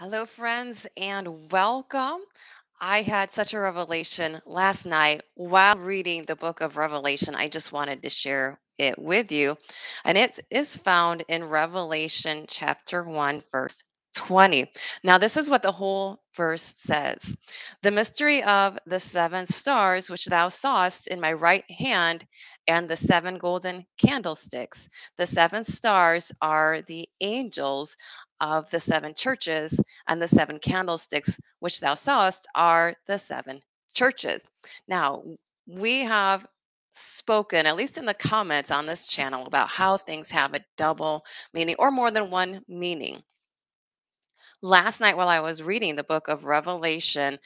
Hello, friends, and welcome. I had such a revelation last night while reading the book of Revelation. I just wanted to share it with you. And it is found in Revelation chapter 1, verse 20. Now, this is what the whole verse says The mystery of the seven stars which thou sawest in my right hand, and the seven golden candlesticks. The seven stars are the angels of the seven churches, and the seven candlesticks which thou sawest are the seven churches. Now, we have spoken, at least in the comments on this channel, about how things have a double meaning or more than one meaning. Last night, while I was reading the book of Revelation,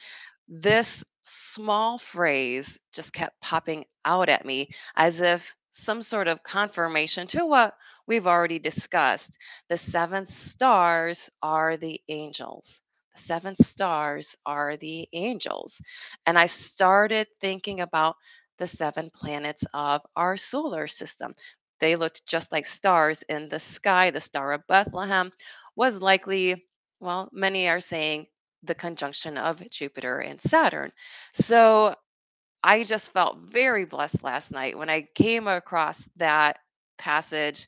this small phrase just kept popping out at me as if some sort of confirmation to what we've already discussed. The seven stars are the angels. The seven stars are the angels. And I started thinking about the seven planets of our solar system. They looked just like stars in the sky. The Star of Bethlehem was likely, well, many are saying the conjunction of Jupiter and Saturn. So I just felt very blessed last night when I came across that passage,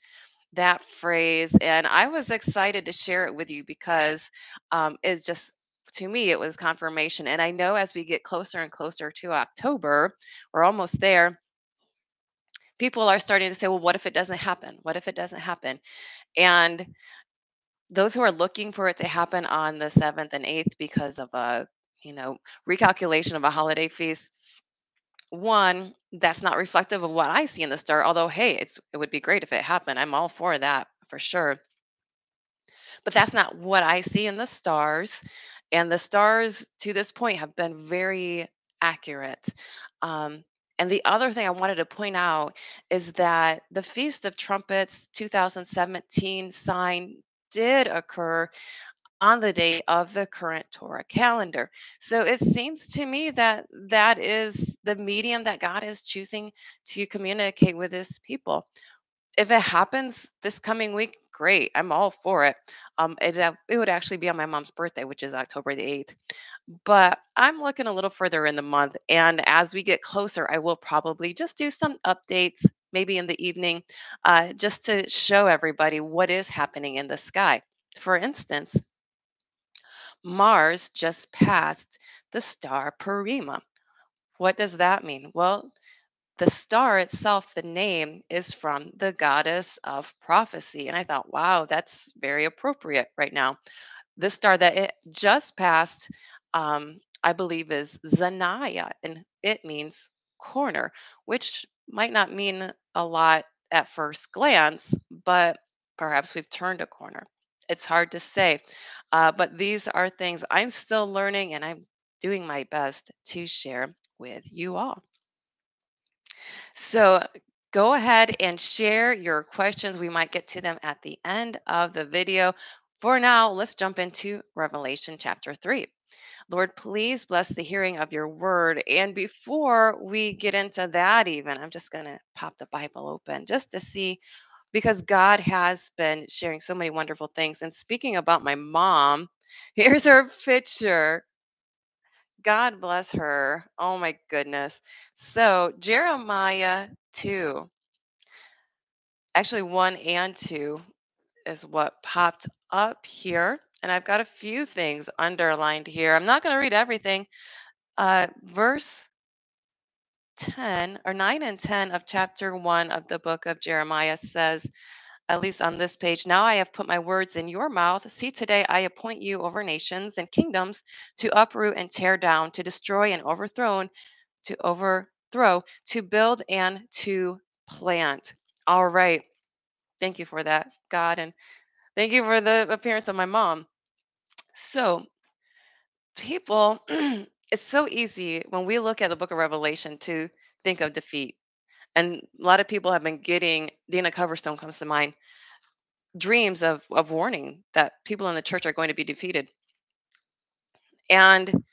that phrase, and I was excited to share it with you because um, it's just, to me, it was confirmation. And I know as we get closer and closer to October, we're almost there. People are starting to say, well, what if it doesn't happen? What if it doesn't happen? And those who are looking for it to happen on the 7th and 8th because of a, you know, recalculation of a holiday feast, one, that's not reflective of what I see in the star. Although, hey, it's it would be great if it happened. I'm all for that for sure. But that's not what I see in the stars. And the stars to this point have been very accurate. Um, and the other thing I wanted to point out is that the Feast of Trumpets 2017 sign did occur on the day of the current Torah calendar. So it seems to me that that is the medium that God is choosing to communicate with his people. If it happens this coming week, great. I'm all for it. Um, it, it would actually be on my mom's birthday, which is October the 8th. But I'm looking a little further in the month. And as we get closer, I will probably just do some updates, maybe in the evening, uh, just to show everybody what is happening in the sky. For instance, Mars just passed the star Porrima. What does that mean? Well, the star itself, the name is from the goddess of prophecy. And I thought, wow, that's very appropriate right now. The star that it just passed, um, I believe, is Zaniah, and it means corner, which might not mean a lot at first glance, but perhaps we've turned a corner. It's hard to say. Uh, but these are things I'm still learning and I'm doing my best to share with you all. So go ahead and share your questions. We might get to them at the end of the video. For now, let's jump into Revelation chapter 3. Lord, please bless the hearing of your word. And before we get into that, even, I'm just going to pop the Bible open just to see because God has been sharing so many wonderful things. And speaking about my mom, here's her picture. God bless her. Oh my goodness. So, Jeremiah 2, actually 1 and 2 is what popped up here. And I've got a few things underlined here. I'm not going to read everything. Uh, verse 10 or 9 and 10 of chapter 1 of the book of Jeremiah says, at least on this page, now I have put my words in your mouth. See, today I appoint you over nations and kingdoms to uproot and tear down, to destroy and overthrow, to overthrow, to build and to plant. All right. Thank you for that, God. And thank you for the appearance of my mom. So, people, it's so easy when we look at the book of Revelation to think of defeat. And a lot of people have been getting, Dana Coverstone comes to mind, dreams of, of warning that people in the church are going to be defeated. And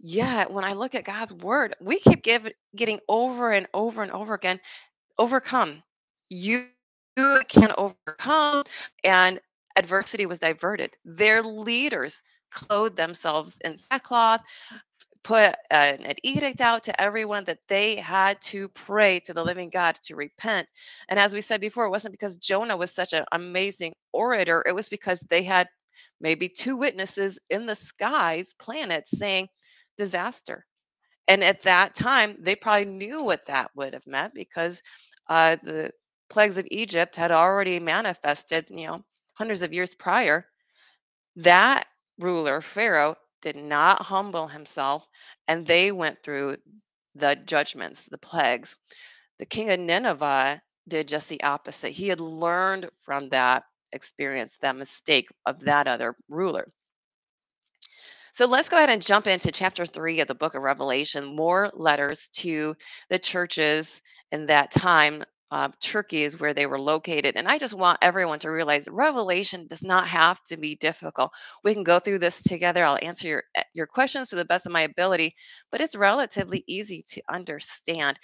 yet, when I look at God's word, we keep give, getting over and over and over again overcome. You can overcome. And adversity was diverted. Their leaders clothed themselves in sackcloth, put an, an edict out to everyone that they had to pray to the living God to repent. And as we said before, it wasn't because Jonah was such an amazing orator, it was because they had maybe two witnesses in the skies, planets, saying disaster. And at that time, they probably knew what that would have meant because uh, the plagues of Egypt had already manifested, you know, hundreds of years prior. That ruler, Pharaoh, did not humble himself, and they went through the judgments, the plagues. The king of Nineveh did just the opposite. He had learned from that experience, that mistake of that other ruler. So let's go ahead and jump into chapter three of the book of Revelation, more letters to the churches in that time. Uh, Turkey is where they were located. And I just want everyone to realize Revelation does not have to be difficult. We can go through this together. I'll answer your, eh, your questions to the best of my ability, but it's relatively easy to understand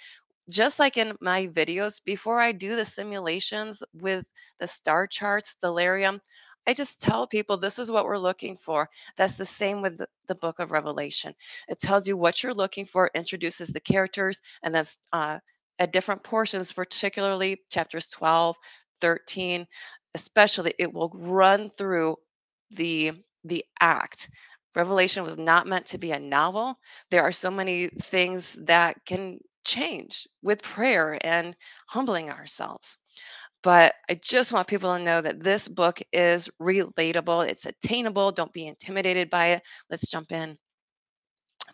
just like in my videos, before I do the simulations with the star charts, Stellarium, I just tell people this is what we're looking for. That's the same with the, the book of Revelation. It tells you what you're looking for, introduces the characters, and that's uh, at different portions, particularly chapters 12, 13, especially, it will run through the the act. Revelation was not meant to be a novel. There are so many things that can change with prayer and humbling ourselves. But I just want people to know that this book is relatable, it's attainable. Don't be intimidated by it. Let's jump in.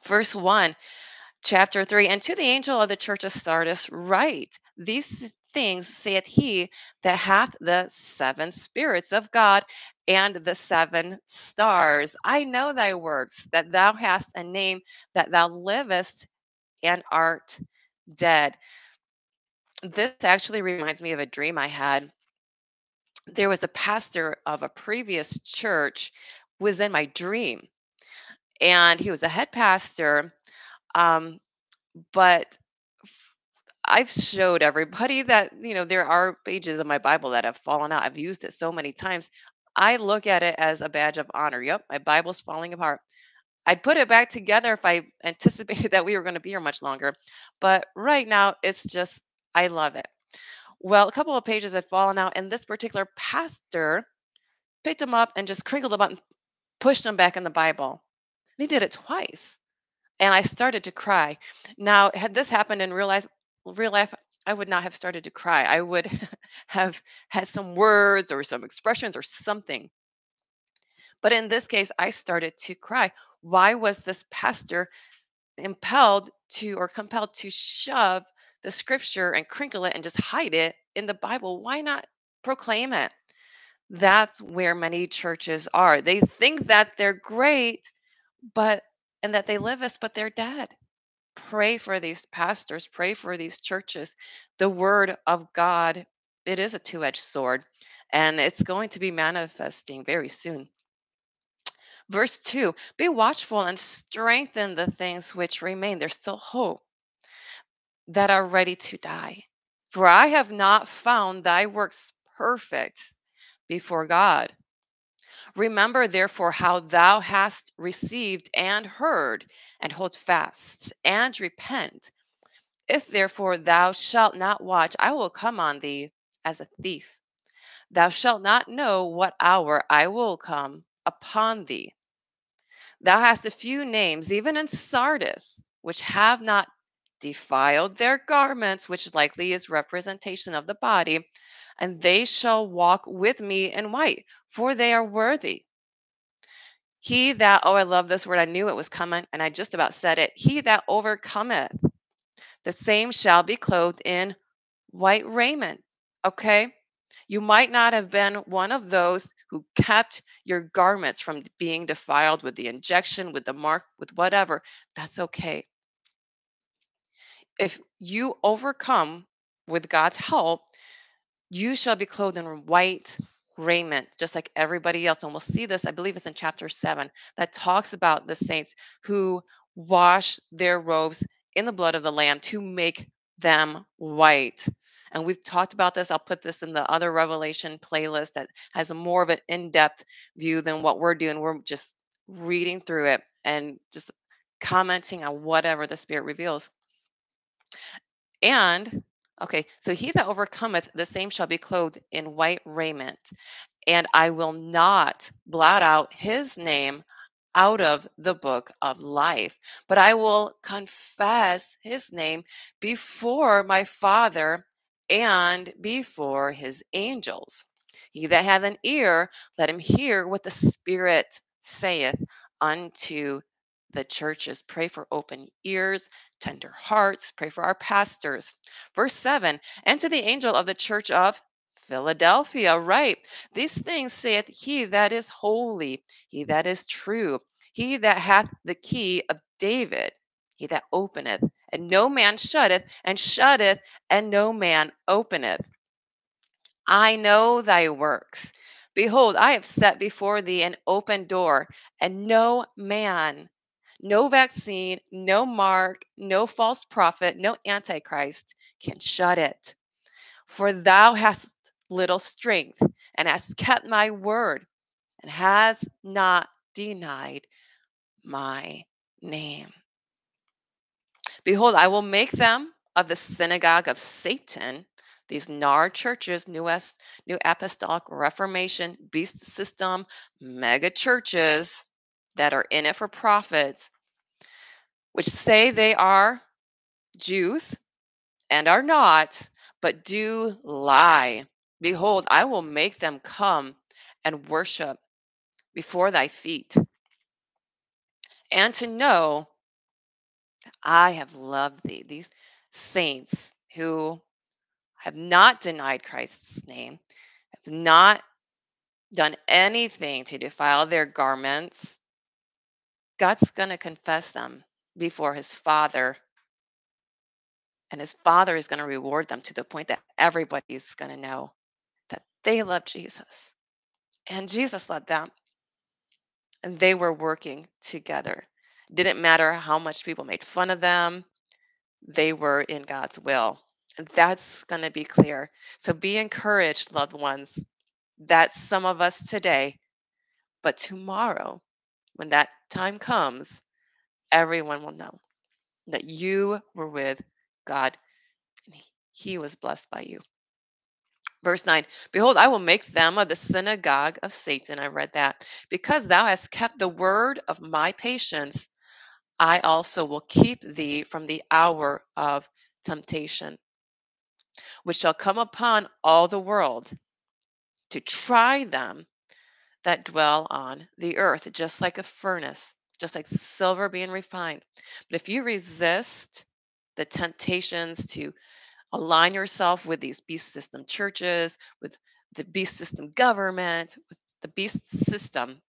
Verse 1, chapter 3 And to the angel of the church of Sardis, write, These things saith he that hath the seven spirits of God and the seven stars. I know thy works, that thou hast a name, that thou livest and art dead. This actually reminds me of a dream I had. There was a pastor of a previous church was in my dream, and he was a head pastor. Um, but I've showed everybody that you know there are pages of my Bible that have fallen out. I've used it so many times. I look at it as a badge of honor. Yep, my Bible's falling apart. I'd put it back together if I anticipated that we were going to be here much longer. But right now, it's just, I love it. Well, a couple of pages had fallen out, and this particular pastor picked them up and just crinkled them up and pushed them back in the Bible. He did it twice. And I started to cry. Now, had this happened in real life, real life, I would not have started to cry. I would have had some words or some expressions or something. But in this case, I started to cry. Why was this pastor impelled to or compelled to shove the scripture and crinkle it and just hide it in the Bible? Why not proclaim it? That's where many churches are. They think that they're great, but and that they live us, but they're dead. Pray for these pastors, pray for these churches. The word of God, it is a two-edged sword, and it's going to be manifesting very soon. Verse 2 Be watchful and strengthen the things which remain. There's still hope that are ready to die. For I have not found thy works perfect before God. Remember therefore how thou hast received and heard, and hold fast and repent. If therefore thou shalt not watch, I will come on thee as a thief. Thou shalt not know what hour I will come upon thee. Thou hast a few names, even in Sardis, which have not defiled their garments, which likely is representation of the body, and they shall walk with me in white, for they are worthy. He that, oh, I love this word. I knew it was coming, and I just about said it. He that overcometh, the same shall be clothed in white raiment. Okay? You might not have been one of those who kept your garments from being defiled with the injection, with the mark, with whatever. That's okay. If you overcome with God's help, you shall be clothed in white raiment, just like everybody else. And we'll see this, I believe it's in chapter seven, that talks about the saints who wash their robes in the blood of the Lamb to make them white. And we've talked about this. I'll put this in the other Revelation playlist that has a more of an in-depth view than what we're doing. We're just reading through it and just commenting on whatever the Spirit reveals. And okay, so he that overcometh, the same shall be clothed in white raiment, and I will not blot out his name out of the book of life, but I will confess his name before my Father and before his angels. He that hath an ear, let him hear what the Spirit saith unto the churches. Pray for open ears, tender hearts. Pray for our pastors. Verse 7 And to the angel of the church of Philadelphia, right? These things saith he that is holy, he that is true, he that hath the key of David, he that openeth, and no man shutteth, and shutteth, and no man openeth. I know thy works. Behold, I have set before thee an open door, and no man, no vaccine, no mark, no false prophet, no antichrist can shut it. For thou hast little strength, and hast kept my word, and has not denied my name. Behold, I will make them of the synagogue of Satan, these NAR churches, New, West, New Apostolic Reformation, Beast System, mega churches that are in it for profits, which say they are Jews and are not, but do lie. Behold, I will make them come and worship before thy feet, and to know I have loved thee. These saints who have not denied Christ's name, have not done anything to defile their garments, God's going to confess them before his Father. And his Father is going to reward them to the point that everybody's going to know that they love Jesus. And Jesus loved them. And they were working together. Didn't matter how much people made fun of them, they were in God's will. And that's going to be clear. So be encouraged, loved ones. That's some of us today. But tomorrow, when that time comes, everyone will know that you were with God and he was blessed by you. Verse 9 Behold, I will make them of the synagogue of Satan. I read that. Because thou hast kept the word of my patience, I also will keep thee from the hour of temptation, which shall come upon all the world to try them that dwell on the earth, just like a furnace, just like silver being refined. But if you resist the temptations to align yourself with these beast system churches, with the beast system government, with the beast system,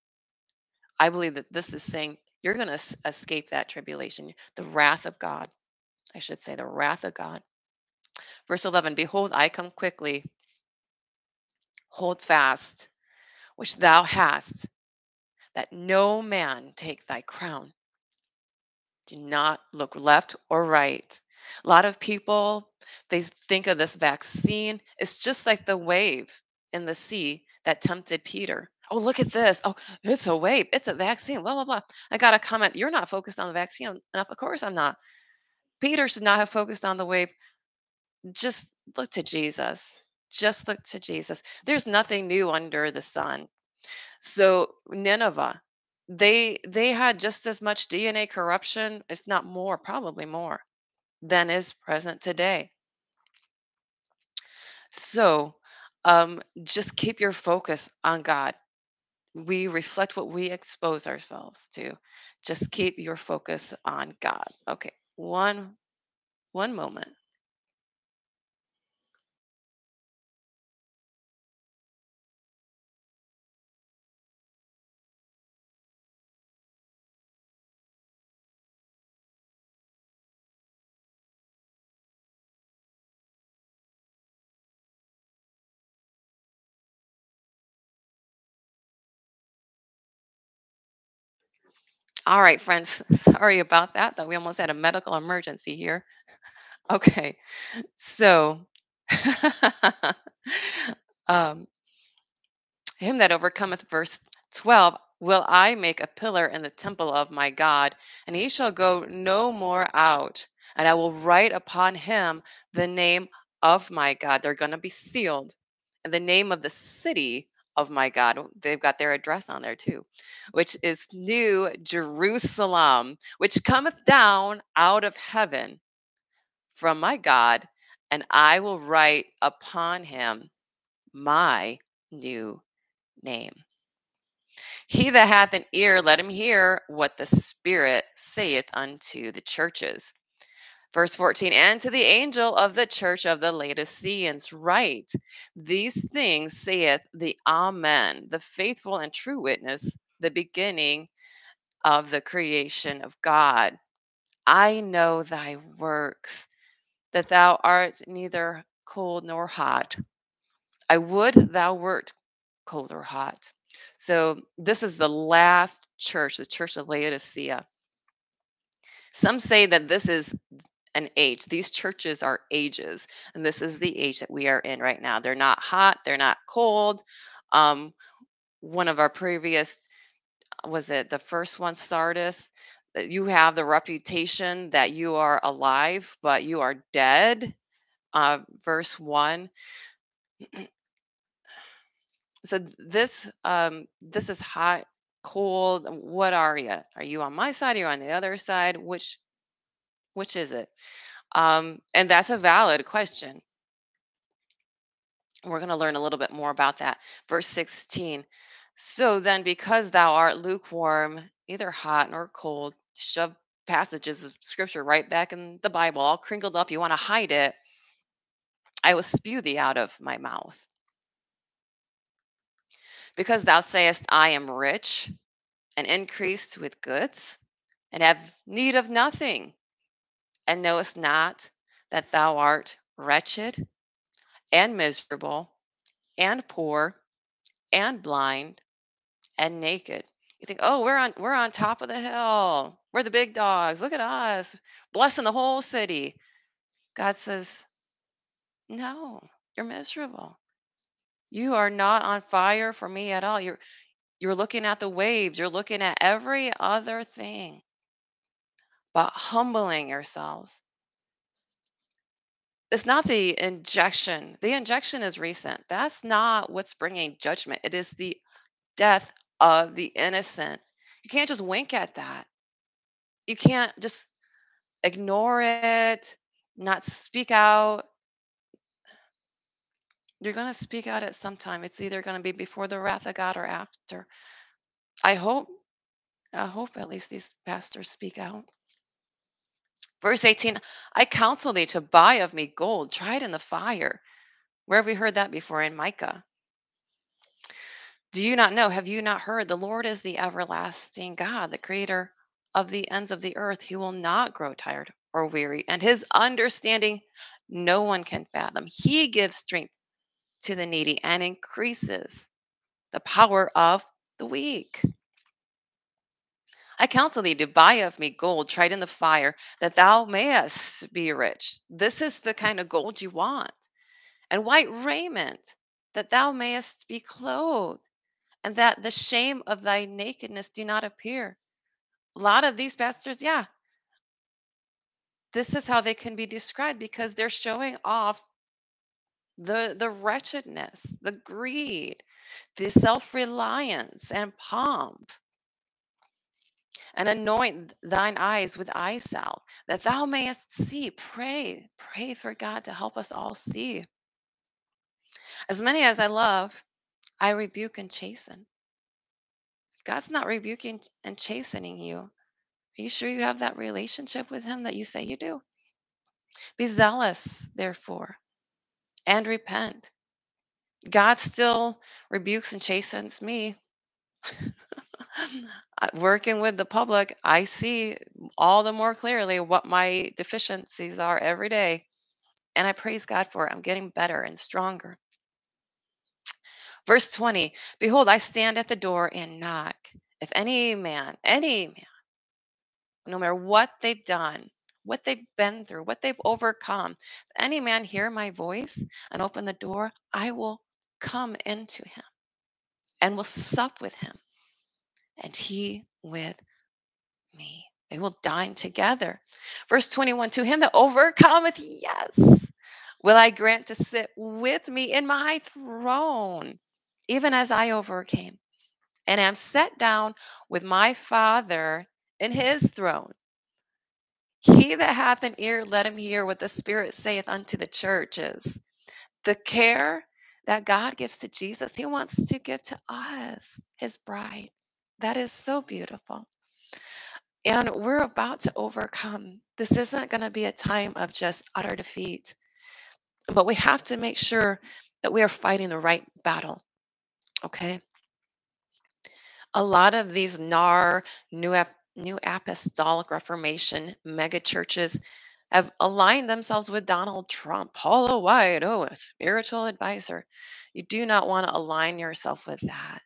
I believe that this is saying you're going to escape that tribulation, the wrath of God. I should say, the wrath of God. Verse 11 Behold, I come quickly. Hold fast, which thou hast, that no man take thy crown. Do not look left or right. A lot of people, they think of this vaccine. It's just like the wave in the sea that tempted Peter. Oh, look at this. Oh, it's a wave. It's a vaccine. Blah, blah, blah. I got a comment. You're not focused on the vaccine enough. Of course, I'm not. Peter should not have focused on the wave. Just look to Jesus. Just look to Jesus. There's nothing new under the sun. So, Nineveh, they they had just as much DNA corruption, if not more, probably more, than is present today. So, um, just keep your focus on God. We reflect what we expose ourselves to. Just keep your focus on God. Okay, one one moment. All right, friends. Sorry about that. That we almost had a medical emergency here. Okay. So, um, him that overcometh, verse 12, will I make a pillar in the temple of my God, and he shall go no more out. And I will write upon him the name of my God. They're going to be sealed. And the name of the city of my God. They've got their address on there too, which is New Jerusalem, which cometh down out of heaven from my God, and I will write upon him my new name. He that hath an ear, let him hear what the Spirit saith unto the churches. Verse 14, and to the angel of the church of the Laodiceans, write, These things saith the Amen, the faithful and true witness, the beginning of the creation of God. I know thy works, that thou art neither cold nor hot. I would thou wert cold or hot. So, this is the last church, the church of Laodicea. Some say that this is an age. These churches are ages, and this is the age that we are in right now. They're not hot, they're not cold. Um, one of our previous, was it the first one, Sardis? That you have the reputation that you are alive, but you are dead. Uh, verse one. so this um, this is hot, cold. What are you? Are you on my side? Are you on the other side? Which which is it? Um, and that's a valid question. We're going to learn a little bit more about that. Verse 16. So then, because thou art lukewarm, either hot nor cold, shove passages of scripture right back in the Bible, all crinkled up. You want to hide it. I will spew thee out of my mouth. Because thou sayest, I am rich and increased with goods and have need of nothing, and knowest not that thou art wretched and miserable and poor and blind and naked. You think, oh, we're on we're on top of the hill. We're the big dogs. Look at us, blessing the whole city. God says, no, you're miserable. You are not on fire for me at all. You're you're looking at the waves. You're looking at every other thing, but humbling yourselves it's not the injection. The injection is recent. That's not what's bringing judgment. It is the death of the innocent. You can't just wink at that. You can't just ignore it, not speak out. You're going to speak out at some time. It's either going to be before the wrath of God or after. I hope, I hope at least these pastors speak out. Verse 18 I counsel thee to buy of me gold, tried in the fire. Where have we heard that before? In Micah. Do you not know? Have you not heard? The Lord is the everlasting God, the creator of the ends of the earth. He will not grow tired or weary, and his understanding no one can fathom. He gives strength to the needy and increases the power of the weak. I counsel thee to buy of me gold tried in the fire, that thou mayest be rich. This is the mm. kind of gold you want. And white raiment, that thou mayest be clothed, and that the shame of thy nakedness do not appear. A lot of these pastors, yeah, this is how they can be described because they're showing off the the wretchedness, the greed, the self-reliance and pomp and anoint thine eyes with eye salve, that thou mayest see. Pray, pray for God to help us all see. As many as I love, I rebuke and chasten. If God's not rebuking and chastening you, are you sure you have that relationship with Him that you say you do? Be zealous, therefore, and repent. God still rebukes and chastens me working with the public, I see all the more clearly what my deficiencies are every day. And I praise God for it. I'm getting better and stronger. Verse 20 Behold, I stand at the door and knock. If any man, any man, no matter what they've done, what they've been through, what they've overcome. If any man hear my voice and open the door, I will come into him and will sup with him, and he with me. They will dine together. Verse 21 To him that overcometh, yes, will I grant to sit with me in my throne, even as I overcame and am set down with my Father in his throne. He that hath an ear, let him hear what the Spirit saith unto the churches. The care that God gives to Jesus, he wants to give to us, his bride. That is so beautiful. And we're about to overcome. This isn't going to be a time of just utter defeat, but we have to make sure that we are fighting the right battle. Okay. A lot of these NAR, New, Ap- New Apostolic Reformation mega churches have aligned themselves with Donald Trump. Paula White, oh, a spiritual advisor. You do not want to align yourself with that.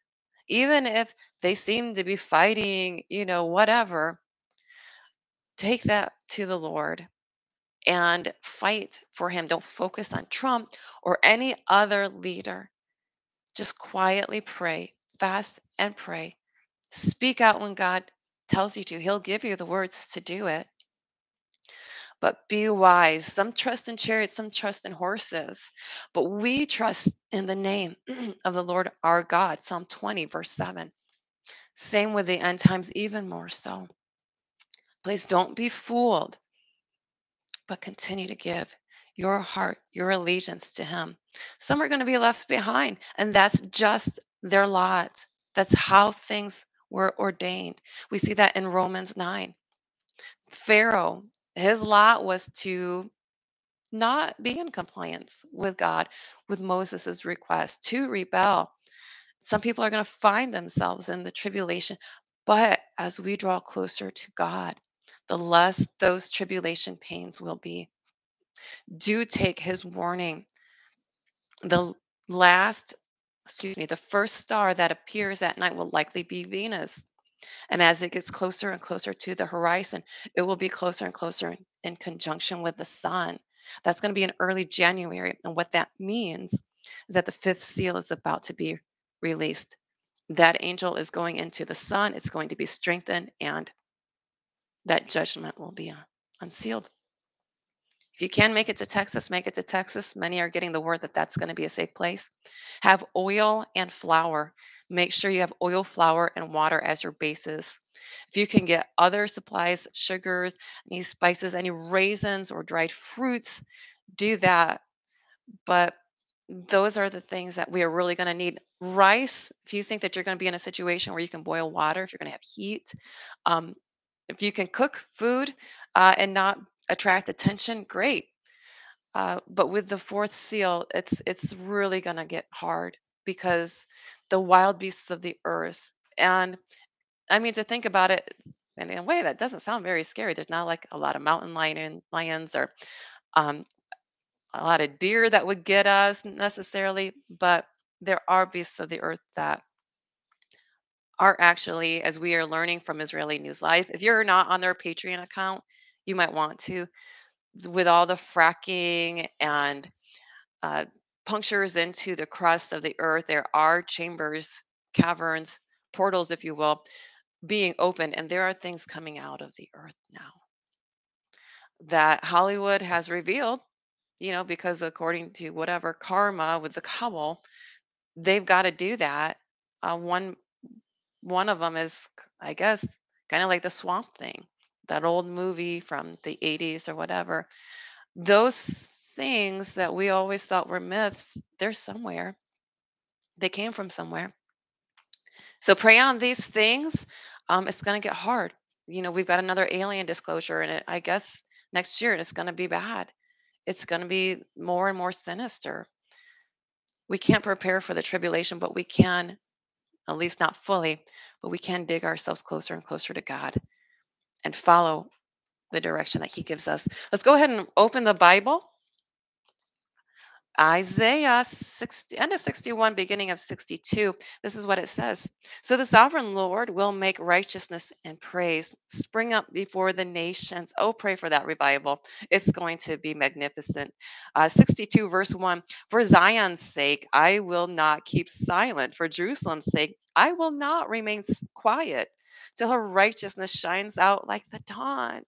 Even if they seem to be fighting, you know, whatever, take that to the Lord and fight for him. Don't focus on Trump or any other leader. Just quietly pray, fast and pray. Speak out when God tells you to. He'll give you the words to do it. But be wise. Some trust in chariots, some trust in horses. But we trust in the name of the Lord our God. Psalm 20, verse 7. Same with the end times, even more so. Please don't be fooled, but continue to give your heart, your allegiance to Him. Some are going to be left behind, and that's just their lot. That's how things were ordained. We see that in Romans 9. Pharaoh, his lot was to not be in compliance with God, with Moses' request to rebel. Some people are going to find themselves in the tribulation, but as we draw closer to God, the less those tribulation pains will be. Do take his warning. The last, excuse me, the first star that appears at night will likely be Venus. And as it gets closer and closer to the horizon, it will be closer and closer in, in conjunction with the sun. That's going to be in early January. And what that means is that the fifth seal is about to be released. That angel is going into the sun, it's going to be strengthened, and that judgment will be uh, unsealed. If you can make it to Texas, make it to Texas. Many are getting the word that that's going to be a safe place. Have oil and flour. Make sure you have oil, flour, and water as your bases. If you can get other supplies, sugars, any spices, any raisins or dried fruits, do that. But those are the things that we are really going to need. Rice, if you think that you're going to be in a situation where you can boil water, if you're going to have heat, um, if you can cook food uh, and not attract attention, great. Uh, but with the fourth seal, it's it's really going to get hard because the wild beasts of the earth, and I mean to think about it in a way that doesn't sound very scary. There's not like a lot of mountain lion lions or um, a lot of deer that would get us necessarily, but there are beasts of the earth that are actually, as we are learning from Israeli News Live, if you're not on their Patreon account, you might want to. With all the fracking and uh, punctures into the crust of the earth, there are chambers, caverns, portals, if you will, being open, and there are things coming out of the earth now that Hollywood has revealed, you know, because according to whatever karma with the couple, they've got to do that. Uh, one one of them is, I guess, kind of like the Swamp Thing, that old movie from the 80s or whatever. Those things that we always thought were myths, they're somewhere. They came from somewhere. So pray on these things. Um, it's going to get hard. You know, we've got another alien disclosure, and I guess next year, it's going to be bad. It's going to be more and more sinister. We can't prepare for the tribulation, but we can, at least not fully, but we can dig ourselves closer and closer to God and follow the direction that He gives us. Let's go ahead and open the Bible. Isaiah 60, end of 61, beginning of 62. This is what it says. So the sovereign Lord will make righteousness and praise spring up before the nations. Oh, pray for that revival. It's going to be magnificent. Uh, 62, verse 1 For Zion's sake, I will not keep silent. For Jerusalem's sake, I will not remain quiet till her righteousness shines out like the dawn,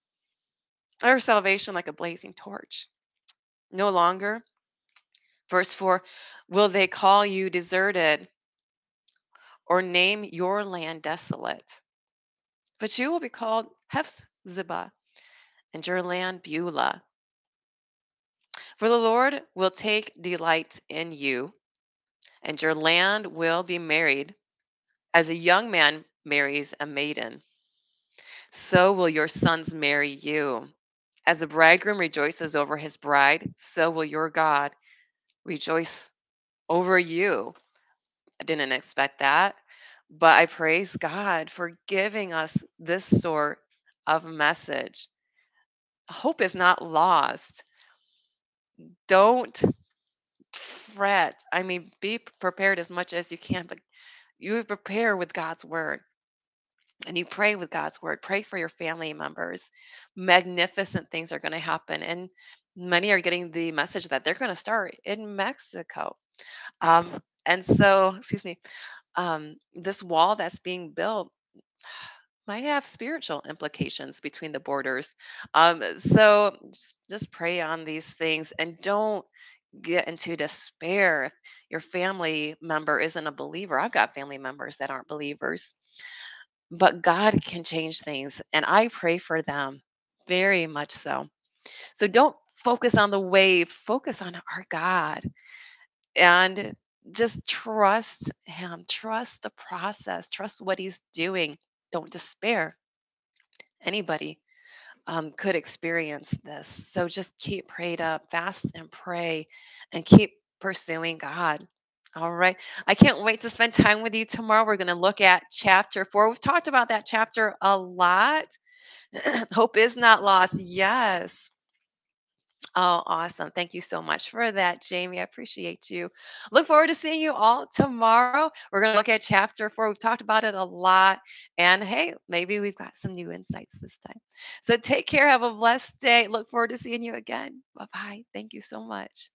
her salvation like a blazing torch. No longer Verse 4 Will they call you deserted or name your land desolate? But you will be called Hephzibah and your land Beulah. For the Lord will take delight in you, and your land will be married as a young man marries a maiden. So will your sons marry you. As a bridegroom rejoices over his bride, so will your God rejoice over you. I didn't expect that, but I praise God for giving us this sort of message. Hope is not lost. Don't fret. I mean, be prepared as much as you can, but you prepare with God's word and you pray with God's word. Pray for your family members. Magnificent things are going to happen. And many are getting the message that they're going to start in Mexico. Um, and so, excuse me, um, this wall that's being built might have spiritual implications between the borders. Um, so just, just pray on these things and don't get into despair if your family member isn't a believer. I've got family members that aren't believers, but God can change things, and I pray for them very much so. So don't focus on the wave, focus on our God and just trust him trust the process trust what he's doing. Don't despair. Anybody um, could experience this. So just keep prayed up fast and pray and keep pursuing god all right i can't wait to spend time with you tomorrow we're going to look at chapter four we've talked about that chapter a lot hope is not lost yes Oh, awesome. Thank you so much for that, Jamie. I appreciate you. Look forward to seeing you all tomorrow. We're going to look at chapter four. We've talked about it a lot. And hey, maybe we've got some new insights this time. So take care. Have a blessed day. Look forward to seeing you again. Bye bye. Thank you so much.